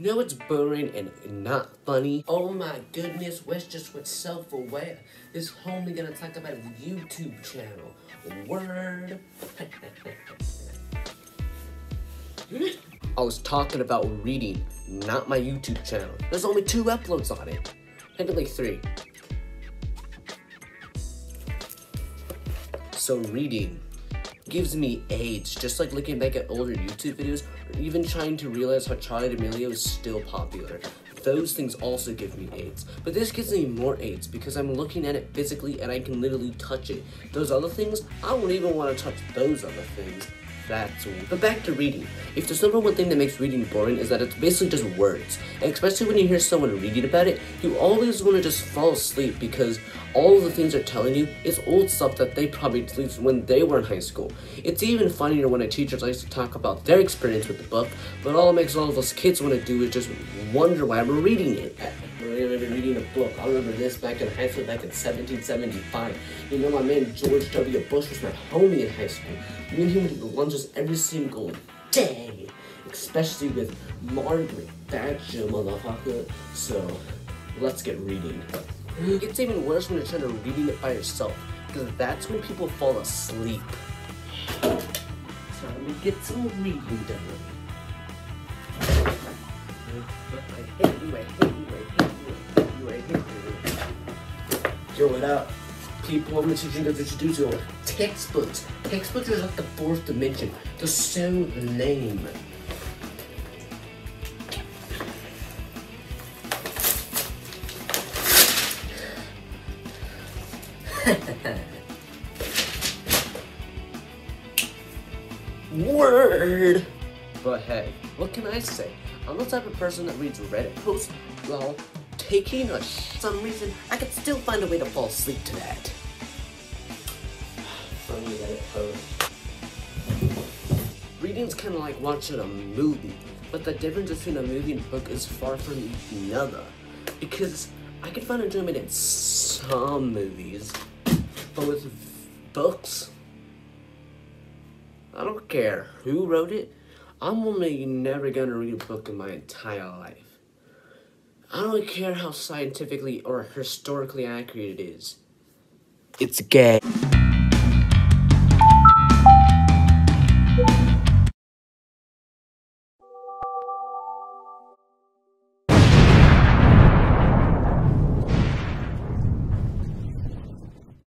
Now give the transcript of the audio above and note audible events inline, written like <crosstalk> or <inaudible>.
You know it's boring and not funny? Oh my goodness, Wes just went self-aware. This homie gonna talk about his YouTube channel. Word. <laughs> I was talking about reading, not my YouTube channel. There's only two uploads on it. Technically three. So reading gives me AIDS, just like looking back at older YouTube videos, or even trying to realize how Charli D'Amelio is still popular. Those things also give me AIDS. But this gives me more AIDS because I'm looking at it physically and I can literally touch it. Those other things, I don't even want to touch those other things. That's weird. But back to reading. If there's number one thing that makes reading boring is that it's basically just words. And especially when you hear someone reading about it, you always want to just fall asleep because all the things they're telling you is old stuff that they probably believed when they were in high school. It's even funnier when a teacher likes to talk about their experience with the book, but all it makes all of us kids want to do is just wonder why we're reading it. I remember reading a book. I remember this back in high school back in 1775. You know, my man George W. Bush was my homie in high school. Me and him would eat lunches every single day, especially with Margaret Thatcher, motherfucker. So, let's get reading. It's even worse when you're trying to reading it by yourself, because that's when people fall asleep. Time to get some reading done. Yo, what up? People, teaching you guys to do to textbooks. Textbooks are like the fourth dimension. They're so lame. <laughs> Word! But hey, what can I say? I'm the type of person that reads Reddit posts while taking a some reason I could still find a way to fall asleep to that. <sighs> Funny Reddit post. Reading's kind of like watching a movie, but the difference between a movie and a book is far from each other. Because I can find enjoyment in some movies, but with books, I don't care who wrote it. I'm only never gonna read a book in my entire life. I don't care how scientifically or historically accurate it is. It's gay.